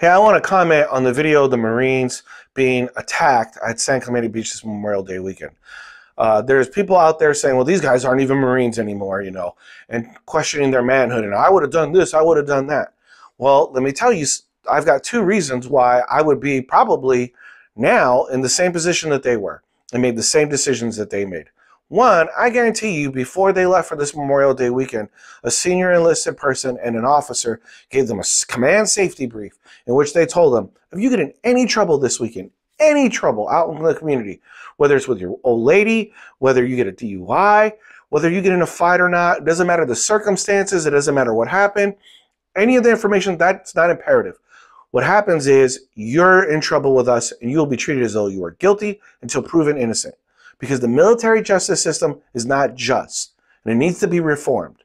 Hey, I want to comment on the video of the Marines being attacked at San Clemente Beach this Memorial Day weekend. Uh, there's people out there saying, well, these guys aren't even Marines anymore, you know, and questioning their manhood. And I would have done this, I would have done that. Well, let me tell you, I've got two reasons why I would be probably now in the same position that they were and made the same decisions that they made. One, I guarantee you, before they left for this Memorial Day weekend, a senior enlisted person and an officer gave them a command safety brief in which they told them, if you get in any trouble this weekend, any trouble out in the community, whether it's with your old lady, whether you get a DUI, whether you get in a fight or not, it doesn't matter the circumstances, it doesn't matter what happened, any of the information, that's not imperative. What happens is you're in trouble with us and you'll be treated as though you are guilty until proven innocent because the military justice system is not just and it needs to be reformed.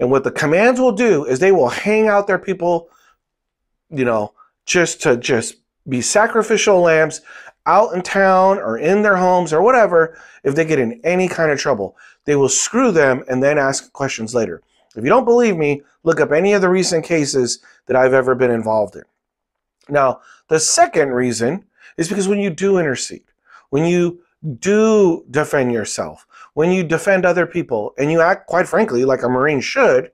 And what the commands will do is they will hang out their people, you know, just to just be sacrificial lambs out in town or in their homes or whatever if they get in any kind of trouble. They will screw them and then ask questions later. If you don't believe me, look up any of the recent cases that I've ever been involved in. Now, the second reason is because when you do intercede, when you do defend yourself, when you defend other people, and you act, quite frankly, like a Marine should,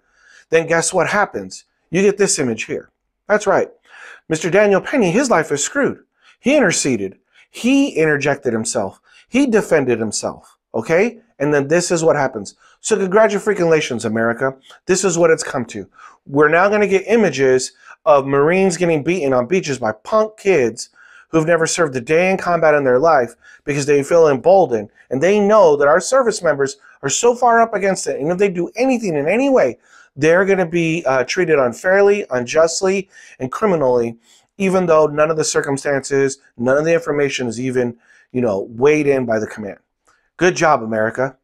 then guess what happens? You get this image here. That's right. Mr. Daniel Penny, his life is screwed. He interceded. He interjected himself. He defended himself. Okay? And then this is what happens. So congratulations, America. This is what it's come to. We're now going to get images of Marines getting beaten on beaches by punk kids who've never served a day in combat in their life because they feel emboldened and they know that our service members are so far up against it. And if they do anything in any way, they're going to be uh, treated unfairly, unjustly, and criminally, even though none of the circumstances, none of the information is even, you know, weighed in by the command. Good job, America.